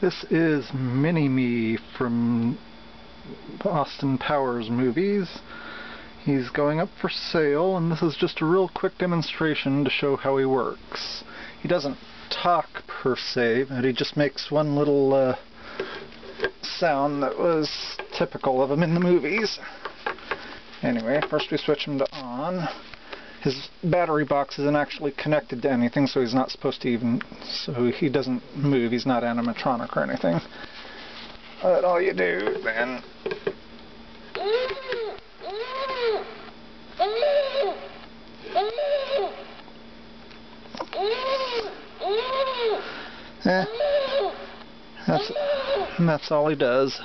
This is Mini-Me from Austin Powers movies. He's going up for sale, and this is just a real quick demonstration to show how he works. He doesn't talk per se, but he just makes one little uh, sound that was typical of him in the movies. Anyway, first we switch him to on his battery box isn't actually connected to anything, so he's not supposed to even, so he doesn't move, he's not animatronic or anything. But all you do then Eh, that's, that's all he does.